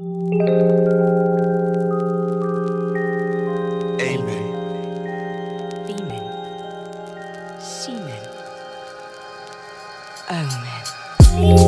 Amen. Beeman. Seaman. Omen.